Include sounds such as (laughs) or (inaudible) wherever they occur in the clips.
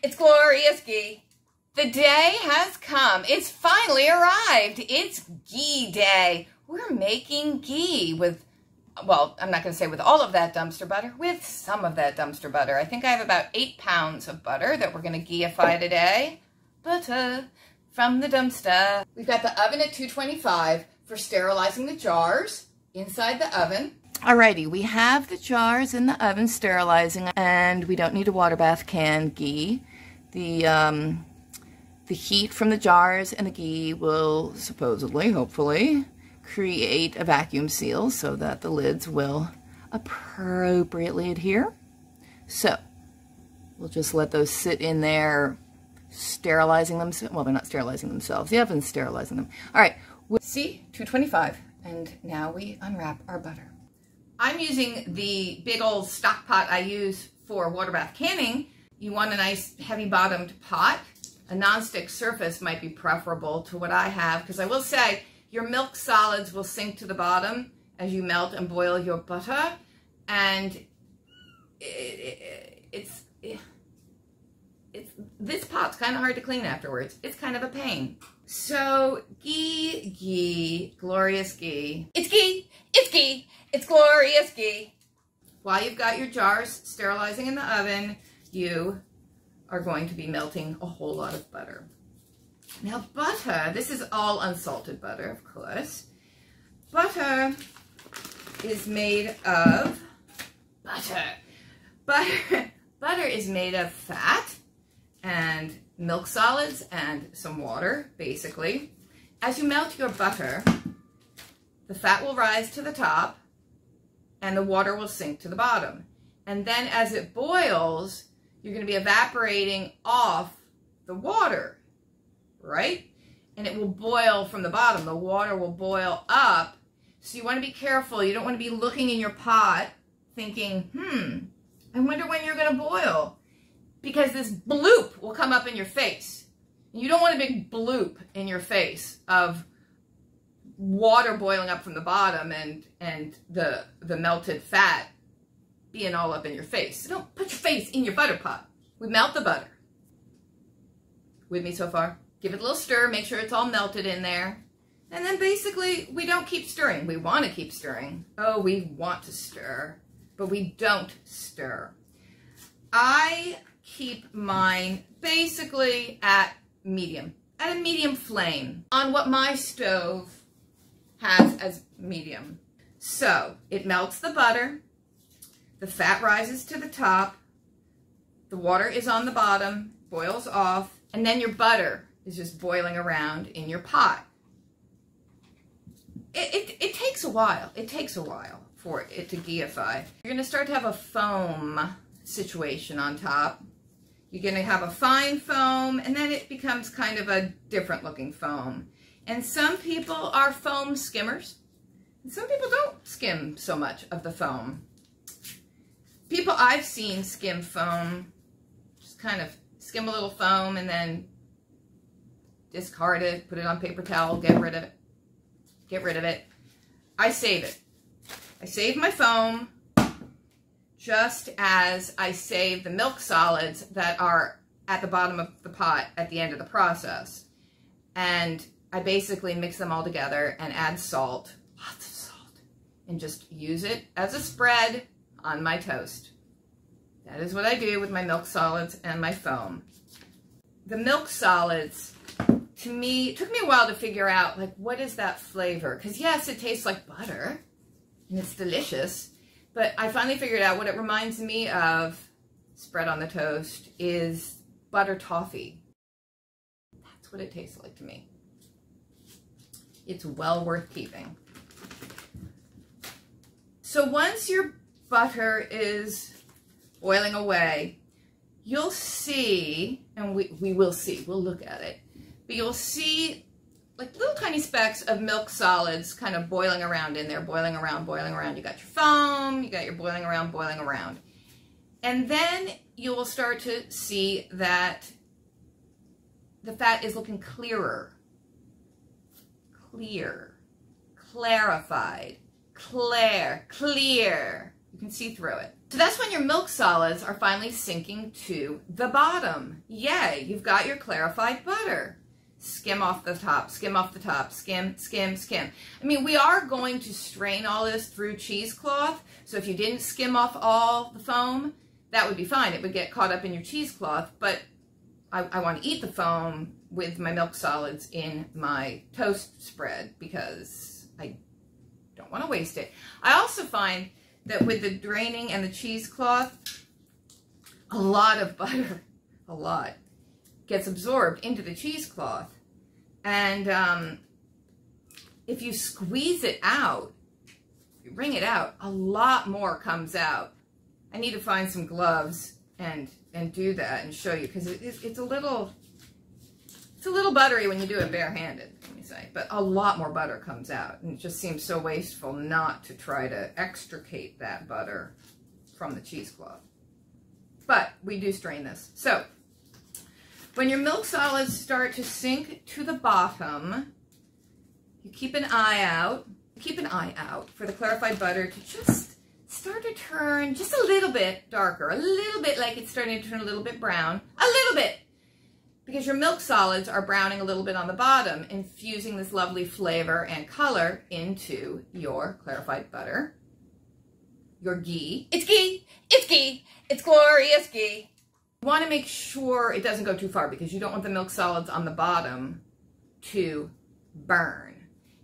It's glorious Ghee. The day has come. It's finally arrived. It's Ghee day. We're making ghee with, well, I'm not going to say with all of that dumpster butter, with some of that dumpster butter. I think I have about eight pounds of butter that we're going to gheeify today. Butter from the dumpster. We've got the oven at 225 for sterilizing the jars inside the oven. Alrighty, we have the jars in the oven sterilizing and we don't need a water bath can ghee. The, um, the heat from the jars and the ghee will supposedly, hopefully, create a vacuum seal so that the lids will appropriately adhere. So, we'll just let those sit in there sterilizing themselves. Well, they're not sterilizing themselves. The oven's sterilizing them. All right, we'll see, 225. And now we unwrap our butter. I'm using the big old stock pot I use for water bath canning. You want a nice heavy bottomed pot. A nonstick surface might be preferable to what I have because I will say your milk solids will sink to the bottom as you melt and boil your butter. And it, it, it's, it, it's, this pot's kind of hard to clean afterwards. It's kind of a pain. So, ghee, ghee, glorious ghee. It's ghee, it's ghee, it's glorious ghee. While you've got your jars sterilizing in the oven, you are going to be melting a whole lot of butter. Now butter, this is all unsalted butter, of course. Butter is made of butter. Butter, (laughs) butter is made of fat and milk solids and some water, basically. As you melt your butter, the fat will rise to the top and the water will sink to the bottom. And then as it boils, you're going to be evaporating off the water, right? And it will boil from the bottom. The water will boil up. So you want to be careful. You don't want to be looking in your pot thinking, hmm, I wonder when you're going to boil because this bloop will come up in your face. You don't want a big bloop in your face of water boiling up from the bottom and and the the melted fat being all up in your face. So don't put your face in your butter pot. We melt the butter. With me so far? Give it a little stir, make sure it's all melted in there. And then basically, we don't keep stirring. We want to keep stirring. Oh, we want to stir, but we don't stir. I keep mine basically at medium, at a medium flame on what my stove has as medium. So it melts the butter, the fat rises to the top, the water is on the bottom, boils off, and then your butter is just boiling around in your pot. It, it, it takes a while. It takes a while for it to gheeify. You're to start to have a foam situation on top. You're to have a fine foam, and then it becomes kind of a different looking foam. And some people are foam skimmers. And some people don't skim so much of the foam. People I've seen skim foam, just kind of skim a little foam and then discard it, put it on paper towel, get rid of it. Get rid of it. I save it. I save my foam just as I save the milk solids that are at the bottom of the pot at the end of the process. And I basically mix them all together and add salt, lots of salt, and just use it as a spread on my toast. That is what I do with my milk solids and my foam. The milk solids, to me, took me a while to figure out, like, what is that flavor? Because yes, it tastes like butter, and it's delicious, but I finally figured out what it reminds me of, spread on the toast, is butter toffee. That's what it tastes like to me. It's well worth keeping. So once your butter is boiling away, you'll see, and we, we will see, we'll look at it, but you'll see like little tiny specks of milk solids kind of boiling around in there, boiling around, boiling around. You got your foam, you got your boiling around, boiling around. And then you will start to see that the fat is looking clearer, clear, clarified, clear, clear. You can see through it. So that's when your milk solids are finally sinking to the bottom. Yay, you've got your clarified butter. Skim off the top, skim off the top, skim, skim, skim. I mean, we are going to strain all this through cheesecloth. So if you didn't skim off all the foam, that would be fine. It would get caught up in your cheesecloth, but I, I want to eat the foam with my milk solids in my toast spread because I don't want to waste it. I also find that with the draining and the cheesecloth, a lot of (laughs) butter, a lot, gets absorbed into the cheesecloth. And um, if you squeeze it out, you wring it out, a lot more comes out. I need to find some gloves and and do that and show you because it, it's, it's a little it's a little buttery when you do it barehanded, let me say, but a lot more butter comes out. And it just seems so wasteful not to try to extricate that butter from the cheesecloth. But we do strain this. So when your milk solids start to sink to the bottom, you keep an eye out, keep an eye out for the clarified butter to just start to turn just a little bit darker, a little bit like it's starting to turn a little bit brown, a little bit, because your milk solids are browning a little bit on the bottom, infusing this lovely flavor and color into your clarified butter, your ghee. It's ghee, it's ghee, it's glorious ghee. You want to make sure it doesn't go too far because you don't want the milk solids on the bottom to burn.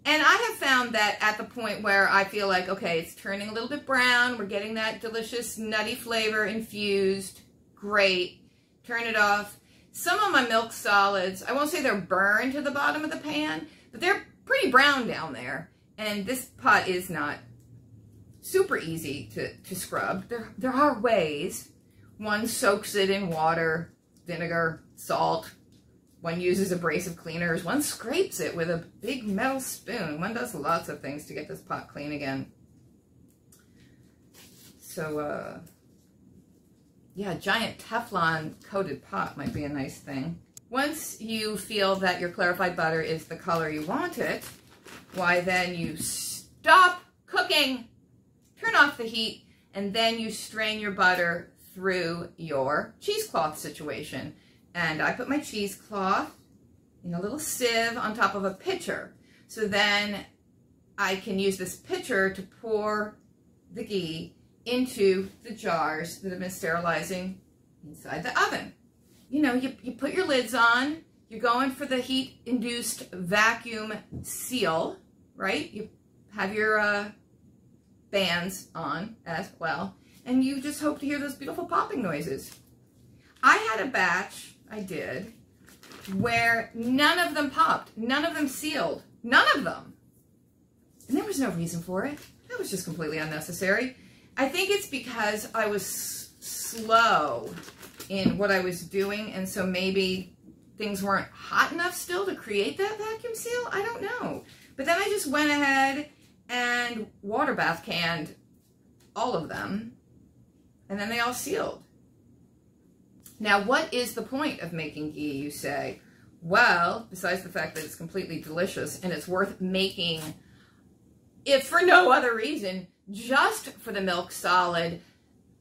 And I have found that at the point where I feel like, okay, it's turning a little bit brown, we're getting that delicious nutty flavor infused, great, turn it off. Some of my milk solids, I won't say they're burned to the bottom of the pan, but they're pretty brown down there. And this pot is not super easy to, to scrub. There, there are ways. One soaks it in water, vinegar, salt, one uses abrasive cleaners. One scrapes it with a big metal spoon. One does lots of things to get this pot clean again. So, uh, yeah, giant Teflon coated pot might be a nice thing. Once you feel that your clarified butter is the color you want it, why then you stop cooking, turn off the heat, and then you strain your butter through your cheesecloth situation. And I put my cheesecloth in a little sieve on top of a pitcher. So then I can use this pitcher to pour the ghee into the jars that have been sterilizing inside the oven. You know, you, you put your lids on, you're going for the heat-induced vacuum seal, right? You have your uh, bands on as well, and you just hope to hear those beautiful popping noises. I had a batch I did, where none of them popped, none of them sealed, none of them. And there was no reason for it. It was just completely unnecessary. I think it's because I was slow in what I was doing, and so maybe things weren't hot enough still to create that vacuum seal. I don't know. But then I just went ahead and water bath canned all of them, and then they all sealed. Now, what is the point of making ghee, you say? Well, besides the fact that it's completely delicious and it's worth making, if for no other reason, just for the milk solid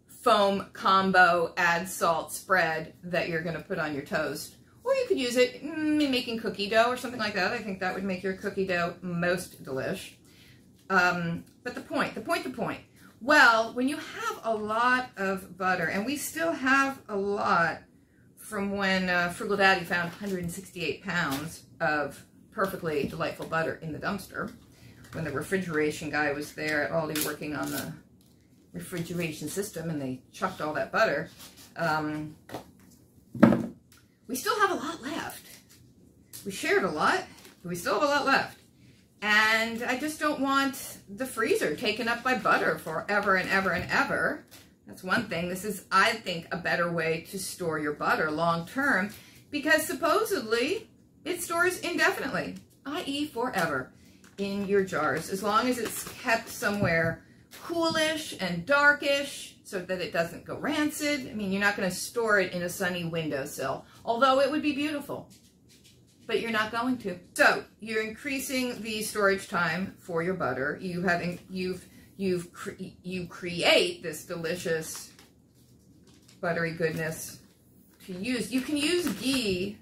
foam combo add salt spread that you're going to put on your toast. Or you could use it in making cookie dough or something like that. I think that would make your cookie dough most delish. Um, but the point, the point, the point. Well, when you have a lot of butter, and we still have a lot from when uh, Frugal Daddy found 168 pounds of perfectly delightful butter in the dumpster, when the refrigeration guy was there Aldi working on the refrigeration system and they chucked all that butter, um, we still have a lot left. We shared a lot, but we still have a lot left. And I just don't want the freezer taken up by butter forever and ever and ever. That's one thing. This is, I think, a better way to store your butter long term because supposedly it stores indefinitely, i.e. forever, in your jars, as long as it's kept somewhere coolish and darkish so that it doesn't go rancid. I mean, you're not going to store it in a sunny windowsill, although it would be beautiful but you're not going to. So you're increasing the storage time for your butter. You have you've you've cre you create this delicious buttery goodness to use. You can use ghee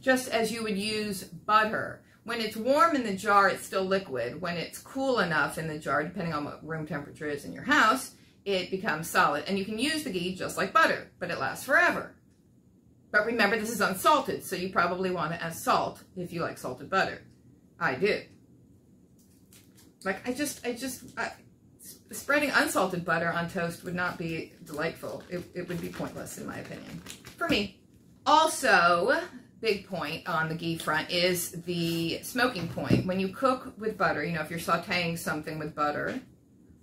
just as you would use butter. When it's warm in the jar, it's still liquid. When it's cool enough in the jar, depending on what room temperature is in your house, it becomes solid. And you can use the ghee just like butter, but it lasts forever. But remember, this is unsalted, so you probably want to add salt if you like salted butter. I do. Like, I just, I just, I, spreading unsalted butter on toast would not be delightful. It, it would be pointless, in my opinion. For me. Also, big point on the ghee front is the smoking point. When you cook with butter, you know, if you're sauteing something with butter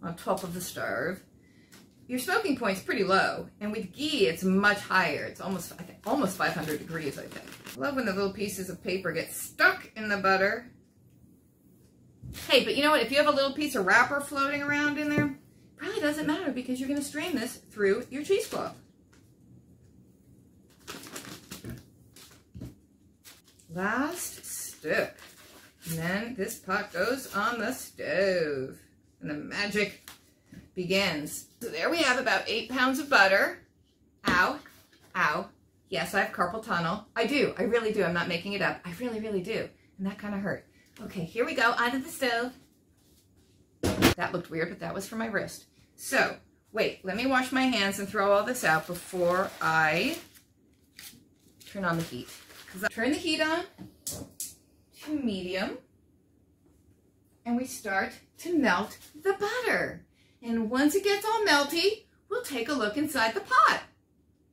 on top of the stove, your smoking point's pretty low. And with ghee, it's much higher. It's almost, I think, almost 500 degrees, I think. I love when the little pieces of paper get stuck in the butter. Hey, but you know what? If you have a little piece of wrapper floating around in there, probably doesn't matter because you're going to strain this through your cheesecloth. Last step. And then this pot goes on the stove. And the magic begins. So there we have about eight pounds of butter. Ow, ow. Yes, I have carpal tunnel. I do, I really do. I'm not making it up. I really, really do. And that kind of hurt. Okay, here we go, onto the stove. That looked weird, but that was for my wrist. So, wait, let me wash my hands and throw all this out before I turn on the heat. Turn the heat on to medium, and we start to melt the butter. And once it gets all melty, we'll take a look inside the pot.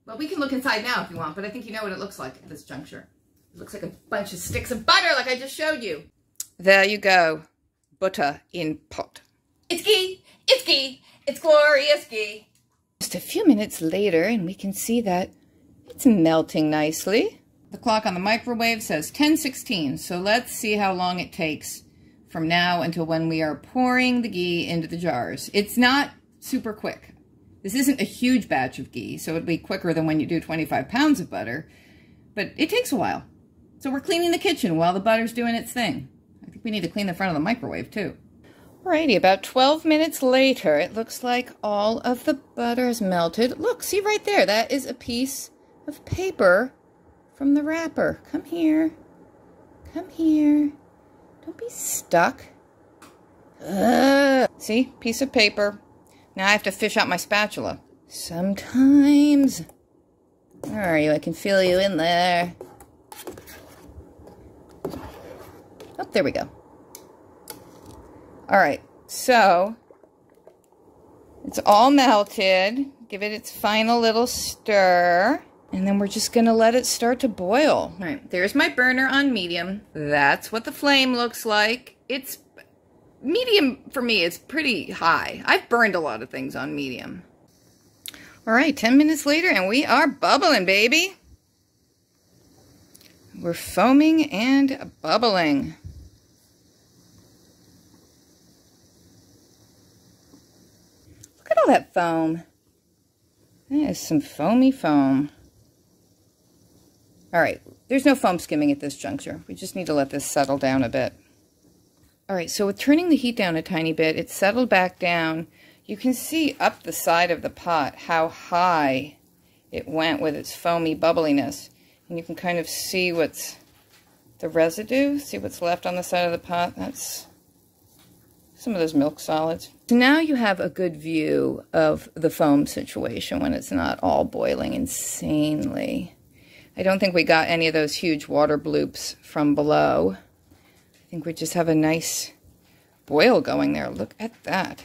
Well, we can look inside now if you want, but I think you know what it looks like at this juncture. It looks like a bunch of sticks of butter like I just showed you. There you go. Butter in pot. It's ghee. It's ghee. It's glorious ghee. Just a few minutes later, and we can see that it's melting nicely. The clock on the microwave says 1016, so let's see how long it takes from now until when we are pouring the ghee into the jars. It's not super quick. This isn't a huge batch of ghee, so it'd be quicker than when you do 25 pounds of butter, but it takes a while. So we're cleaning the kitchen while the butter's doing its thing. I think we need to clean the front of the microwave too. Alrighty, about 12 minutes later, it looks like all of the butter is melted. Look, see right there, that is a piece of paper from the wrapper. Come here. Come here. Don't be stuck. Ugh. See? Piece of paper. Now I have to fish out my spatula. Sometimes. Where are you? I can feel you in there. Oh, there we go. All right. So, it's all melted. Give it its final little stir. And then we're just going to let it start to boil. All right, there's my burner on medium. That's what the flame looks like. It's medium for me. It's pretty high. I've burned a lot of things on medium. All right, 10 minutes later and we are bubbling, baby. We're foaming and bubbling. Look at all that foam. That is some foamy foam. All right, there's no foam skimming at this juncture. We just need to let this settle down a bit. All right, so with turning the heat down a tiny bit, it's settled back down. You can see up the side of the pot how high it went with its foamy bubbliness. And you can kind of see what's the residue, see what's left on the side of the pot. That's some of those milk solids. So now you have a good view of the foam situation when it's not all boiling insanely. I don't think we got any of those huge water bloops from below. I think we just have a nice boil going there. Look at that.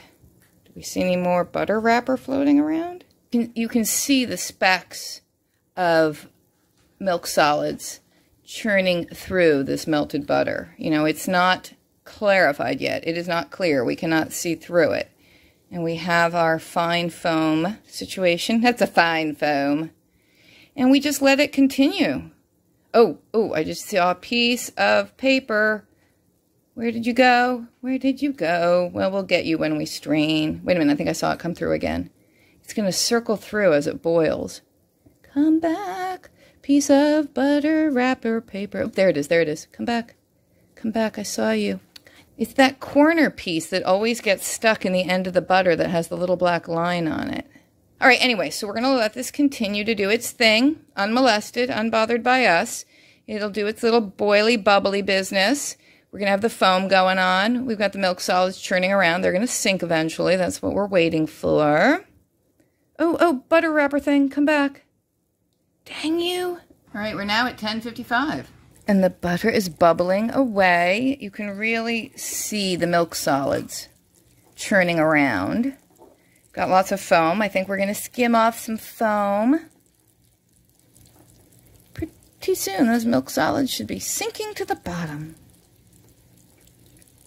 Do we see any more butter wrapper floating around? You can see the specks of milk solids churning through this melted butter. You know, it's not clarified yet. It is not clear. We cannot see through it. And we have our fine foam situation. (laughs) That's a fine foam and we just let it continue. Oh, oh, I just saw a piece of paper. Where did you go? Where did you go? Well, we'll get you when we strain. Wait a minute, I think I saw it come through again. It's going to circle through as it boils. Come back, piece of butter wrapper paper. Oh, there it is, there it is. Come back. Come back, I saw you. It's that corner piece that always gets stuck in the end of the butter that has the little black line on it. All right, anyway, so we're going to let this continue to do its thing, unmolested, unbothered by us. It'll do its little boily, bubbly business. We're going to have the foam going on. We've got the milk solids churning around. They're going to sink eventually. That's what we're waiting for. Oh, oh, butter wrapper thing, come back. Dang you. All right, we're now at 1055 and the butter is bubbling away. You can really see the milk solids churning around. Got lots of foam. I think we're going to skim off some foam. Pretty soon, those milk solids should be sinking to the bottom.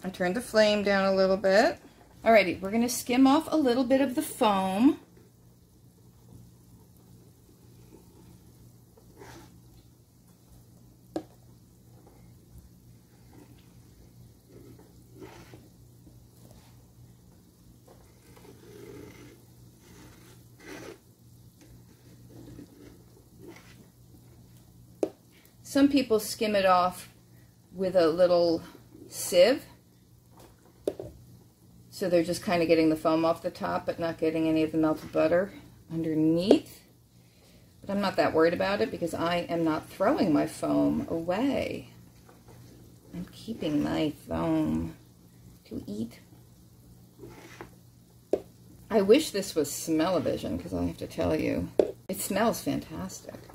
I turned the flame down a little bit. Alrighty, we're going to skim off a little bit of the foam. Some people skim it off with a little sieve. So they're just kind of getting the foam off the top, but not getting any of the melted butter underneath. But I'm not that worried about it because I am not throwing my foam away. I'm keeping my foam to eat. I wish this was smell-o-vision because I have to tell you, it smells fantastic.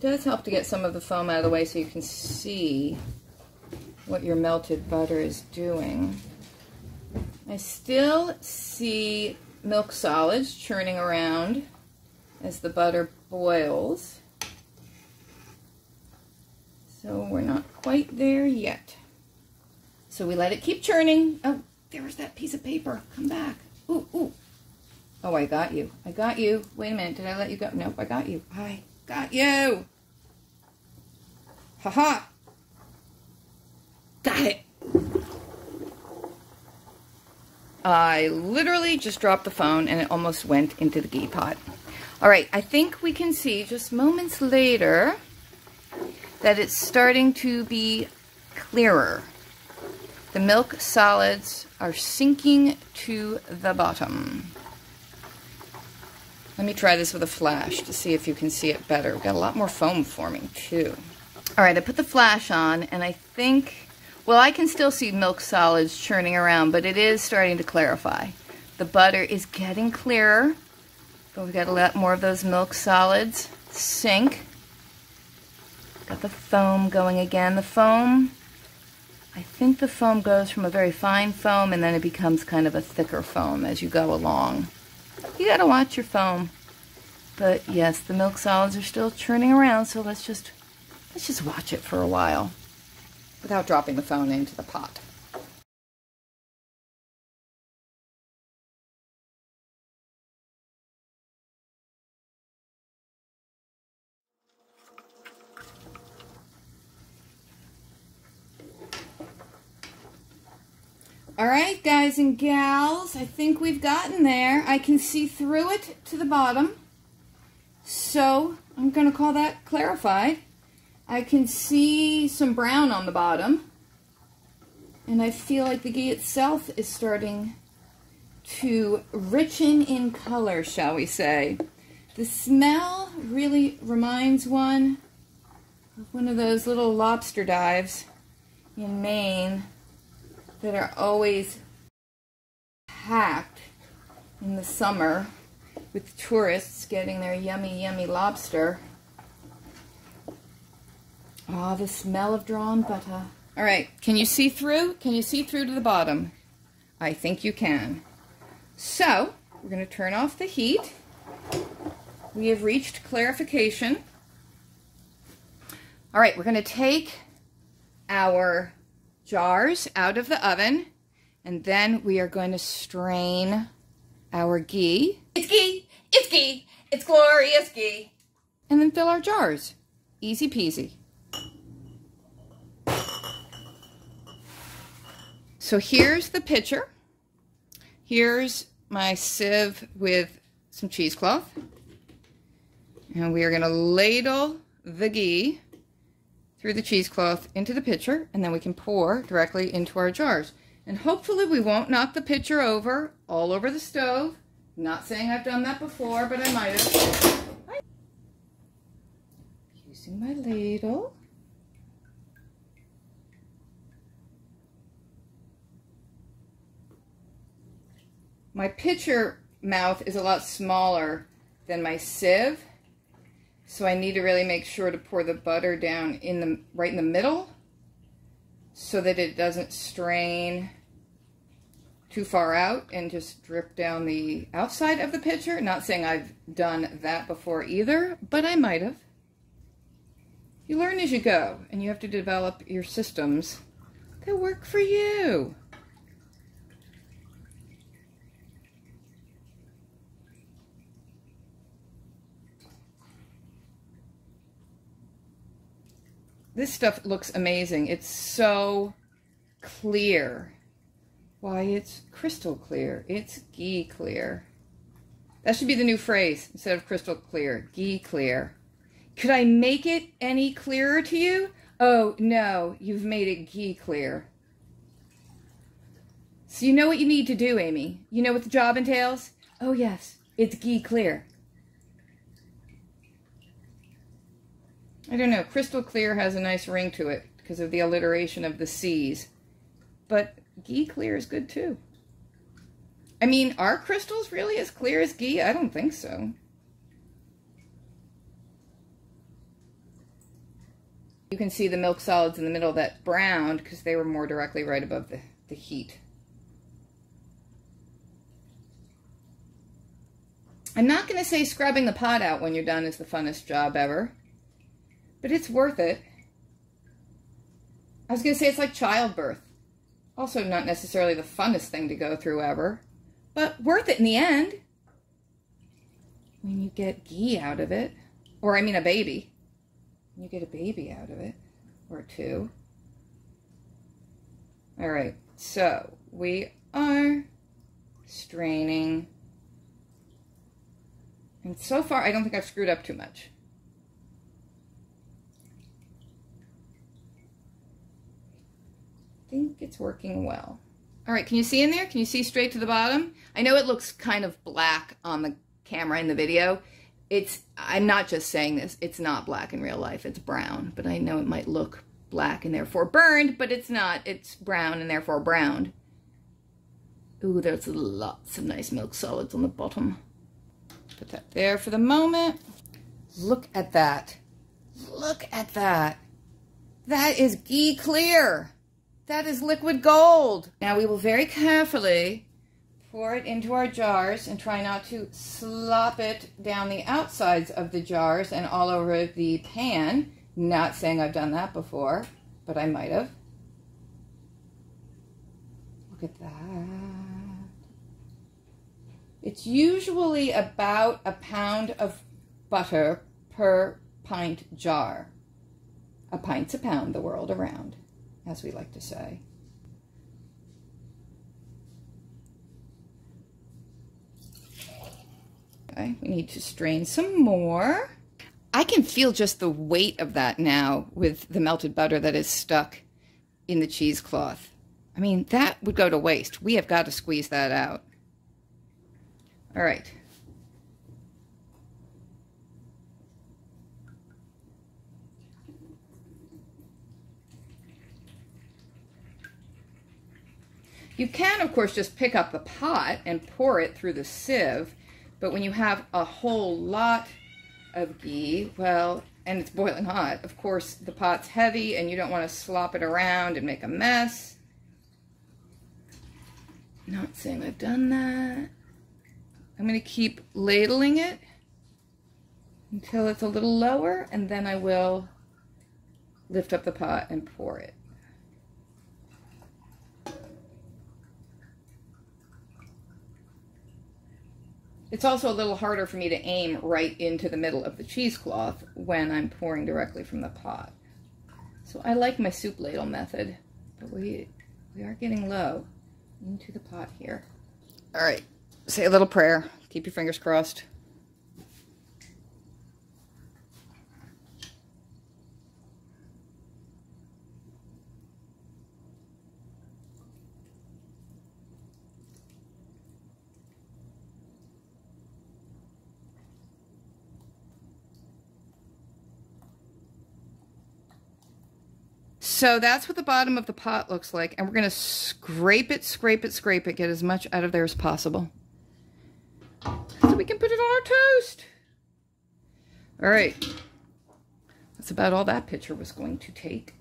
Does help to get some of the foam out of the way so you can see what your melted butter is doing. I still see milk solids churning around as the butter boils. So we're not quite there yet. So we let it keep churning. Oh, there's that piece of paper. Come back. Ooh, ooh. Oh, I got you. I got you. Wait a minute. Did I let you go? Nope, I got you. Hi. Got you. Haha. -ha. Got it. I literally just dropped the phone and it almost went into the ghee pot. All right, I think we can see just moments later that it's starting to be clearer. The milk solids are sinking to the bottom. Let me try this with a flash to see if you can see it better. We've got a lot more foam forming too. All right, I put the flash on and I think, well, I can still see milk solids churning around, but it is starting to clarify. The butter is getting clearer, but we've got to let more of those milk solids sink. Got the foam going again. The foam, I think the foam goes from a very fine foam and then it becomes kind of a thicker foam as you go along. You gotta watch your foam. But yes, the milk solids are still churning around, so let's just let's just watch it for a while without dropping the phone into the pot. All right, guys and gals, I think we've gotten there. I can see through it to the bottom. So I'm going to call that clarified. I can see some brown on the bottom. And I feel like the ghee itself is starting to richen in color, shall we say. The smell really reminds one of one of those little lobster dives in Maine that are always packed in the summer with tourists getting their yummy, yummy lobster. Oh, the smell of drawn butter. All right, can you see through? Can you see through to the bottom? I think you can. So, we're going to turn off the heat. We have reached clarification. All right, we're going to take our jars out of the oven, and then we are going to strain our ghee. It's ghee! It's ghee! It's glorious ghee! And then fill our jars. Easy peasy. So here's the pitcher. Here's my sieve with some cheesecloth. And we are going to ladle the ghee through the cheesecloth into the pitcher, and then we can pour directly into our jars. And hopefully we won't knock the pitcher over all over the stove. Not saying I've done that before, but I might have. Using my ladle. My pitcher mouth is a lot smaller than my sieve. So I need to really make sure to pour the butter down in the right in the middle so that it doesn't strain too far out and just drip down the outside of the pitcher. Not saying I've done that before either, but I might have. You learn as you go, and you have to develop your systems that work for you. This stuff looks amazing. It's so clear. Why, it's crystal clear. It's ghee clear. That should be the new phrase instead of crystal clear. Ghee clear. Could I make it any clearer to you? Oh, no, you've made it ghee clear. So you know what you need to do, Amy. You know what the job entails? Oh, yes, it's ghee clear. I don't know. Crystal clear has a nice ring to it because of the alliteration of the C's. But ghee clear is good too. I mean, are crystals really as clear as ghee? I don't think so. You can see the milk solids in the middle that browned because they were more directly right above the, the heat. I'm not going to say scrubbing the pot out when you're done is the funnest job ever. But it's worth it. I was going to say it's like childbirth. Also, not necessarily the funnest thing to go through ever, but worth it in the end. When you get ghee out of it, or I mean a baby, you get a baby out of it, or two. All right, so we are straining. And so far, I don't think I've screwed up too much. Think it's working well. All right, can you see in there? Can you see straight to the bottom? I know it looks kind of black on the camera in the video. It's, I'm not just saying this, it's not black in real life, it's brown, but I know it might look black and therefore burned, but it's not, it's brown and therefore browned. Ooh, there's lots of nice milk solids on the bottom. Put that there for the moment. Look at that. Look at that. That is ghee clear. That is liquid gold. Now we will very carefully pour it into our jars and try not to slop it down the outsides of the jars and all over the pan. Not saying I've done that before, but I might have. Look at that. It's usually about a pound of butter per pint jar. A pint's a pound the world around as we like to say. Okay, we need to strain some more. I can feel just the weight of that now with the melted butter that is stuck in the cheesecloth. I mean, that would go to waste. We have got to squeeze that out. All right. You can, of course, just pick up the pot and pour it through the sieve, but when you have a whole lot of ghee, well, and it's boiling hot, of course, the pot's heavy and you don't want to slop it around and make a mess. Not saying I've done that. I'm going to keep ladling it until it's a little lower, and then I will lift up the pot and pour it. It's also a little harder for me to aim right into the middle of the cheesecloth when I'm pouring directly from the pot. So I like my soup ladle method, but we, we are getting low into the pot here. All right, say a little prayer. Keep your fingers crossed. So that's what the bottom of the pot looks like. And we're going to scrape it, scrape it, scrape it, get as much out of there as possible. So we can put it on our toast. All right. That's about all that picture was going to take.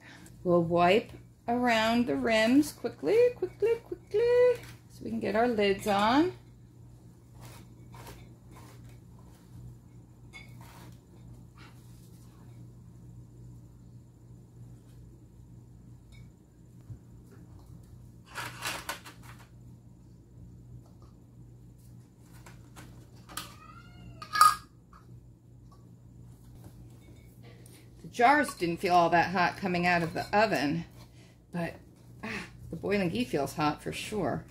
We'll wipe around the rims quickly, quickly, quickly, so we can get our lids on. Jars didn't feel all that hot coming out of the oven, but ah, the boiling ghee feels hot for sure.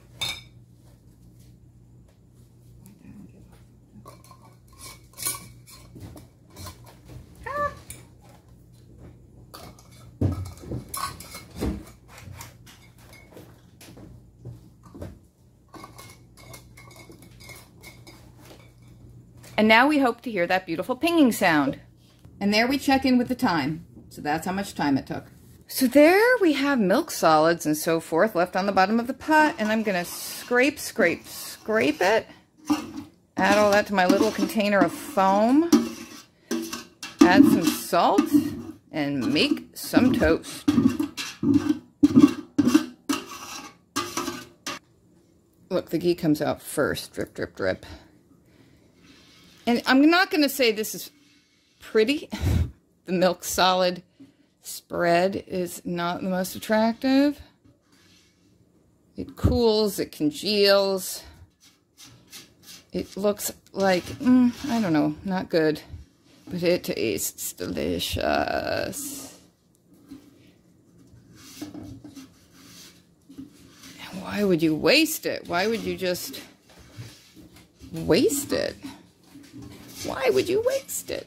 And now we hope to hear that beautiful pinging sound. And there we check in with the time. So that's how much time it took. So there we have milk solids and so forth left on the bottom of the pot. And I'm going to scrape, scrape, scrape it. Add all that to my little container of foam. Add some salt and make some toast. Look, the ghee comes out first. Drip, drip, drip. And I'm not going to say this is pretty. (laughs) the milk solid spread is not the most attractive. It cools, it congeals. It looks like, mm, I don't know, not good. But it tastes delicious. And why would you waste it? Why would you just waste it? Why would you waste it?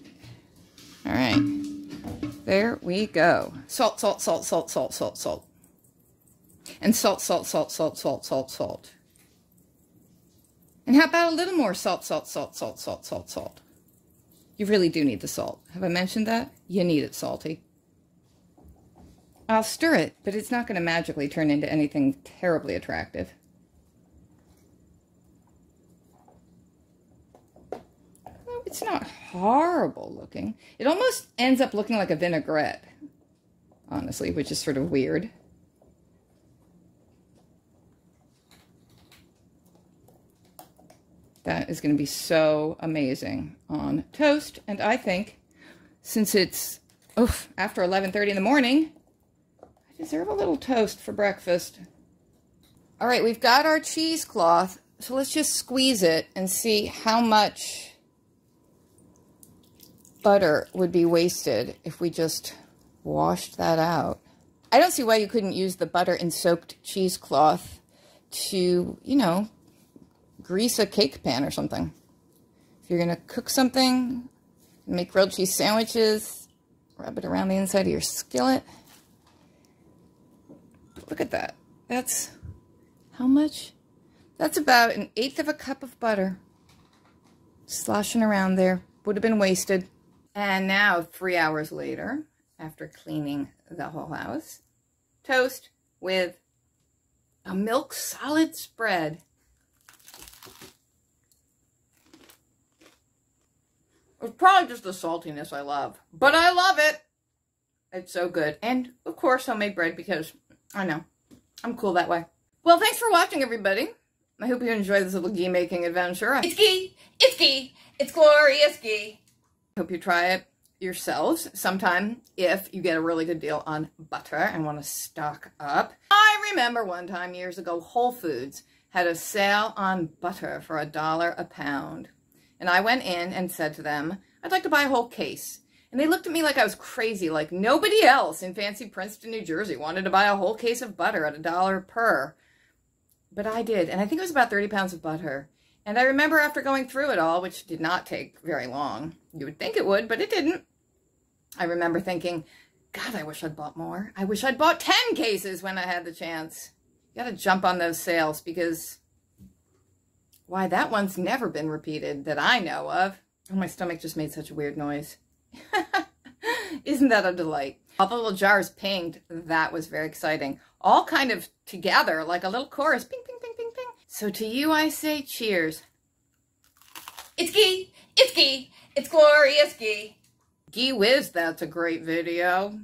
All right. There we go. Salt, salt, salt, salt, salt, salt, salt. And salt, salt, salt, salt, salt, salt, salt. And how about a little more salt, salt, salt, salt, salt, salt, salt? You really do need the salt. Have I mentioned that? You need it salty. I'll stir it, but it's not going to magically turn into anything terribly attractive. It's not horrible looking. It almost ends up looking like a vinaigrette, honestly, which is sort of weird. That is going to be so amazing on toast. And I think since it's oof, after 11.30 in the morning, I deserve a little toast for breakfast. All right, we've got our cheesecloth. So let's just squeeze it and see how much butter would be wasted if we just washed that out. I don't see why you couldn't use the butter and soaked cheesecloth to, you know, grease a cake pan or something. If you're going to cook something, make grilled cheese sandwiches, rub it around the inside of your skillet. Look at that. That's how much? That's about an eighth of a cup of butter sloshing around there. Would have been wasted. And now, three hours later, after cleaning the whole house, toast with a milk solid spread. It's probably just the saltiness I love, but I love it. It's so good. And, of course, homemade bread because I know I'm cool that way. Well, thanks for watching, everybody. I hope you enjoyed this little ghee making adventure. It's ghee! It's ghee! It's glorious ghee! Hope you try it yourselves sometime if you get a really good deal on butter and want to stock up. I remember one time years ago, Whole Foods had a sale on butter for a dollar a pound. And I went in and said to them, I'd like to buy a whole case. And they looked at me like I was crazy, like nobody else in fancy Princeton, New Jersey wanted to buy a whole case of butter at a dollar per. But I did, and I think it was about 30 pounds of butter. And I remember after going through it all, which did not take very long, you would think it would, but it didn't. I remember thinking, God, I wish I'd bought more. I wish I'd bought 10 cases when I had the chance. You got to jump on those sales because, why, that one's never been repeated that I know of. Oh, my stomach just made such a weird noise. (laughs) Isn't that a delight? All the little jars pinged. That was very exciting. All kind of together, like a little chorus. Ping, ping. So to you I say cheers. It's Ghee. It's Ghee. It's glorious Ghee. Gee whiz, that's a great video.